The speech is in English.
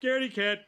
Scaredy cat.